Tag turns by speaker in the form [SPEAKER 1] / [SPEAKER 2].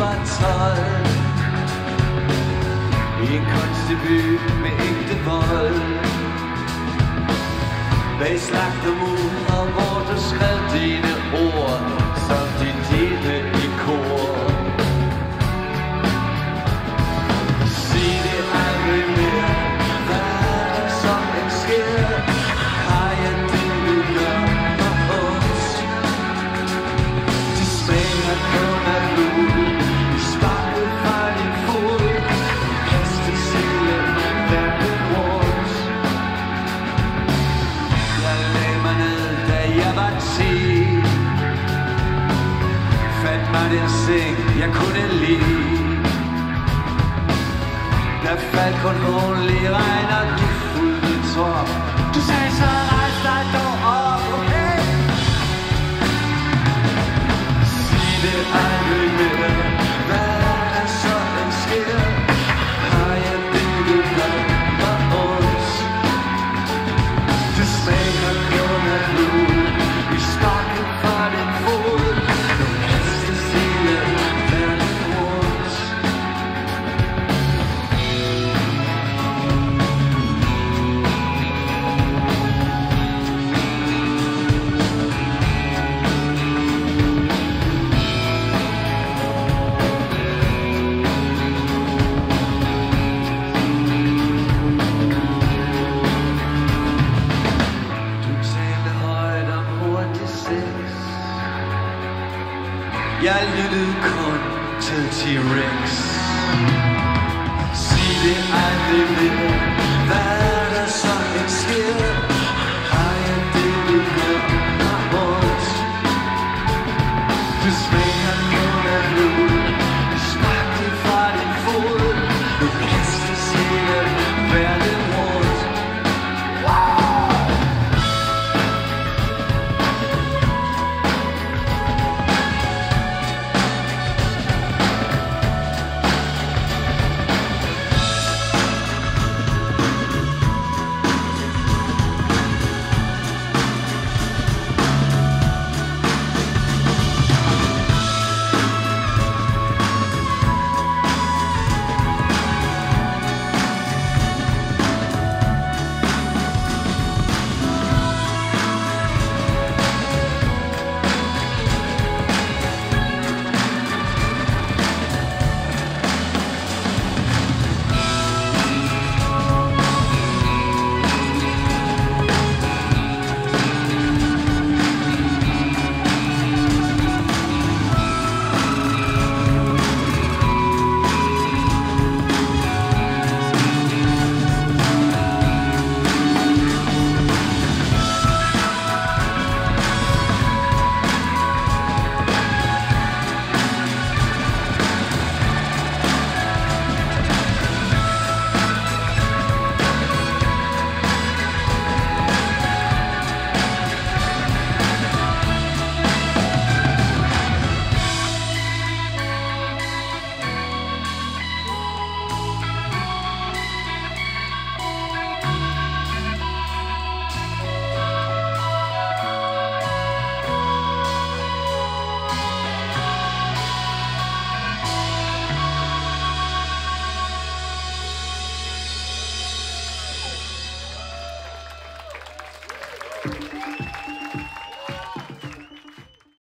[SPEAKER 1] var tolv I en kunstdeby med ægte vold. Bag slagtermur og hvor du skrev dine ord. At se Fandt mig den seng, jeg kunne lide. Der faldt kun hul i regn, og du fulgte trop Du sagde så, Jeg lyttede kun til T-Rex. Sig det aldrig mere. Hvad er der så end sker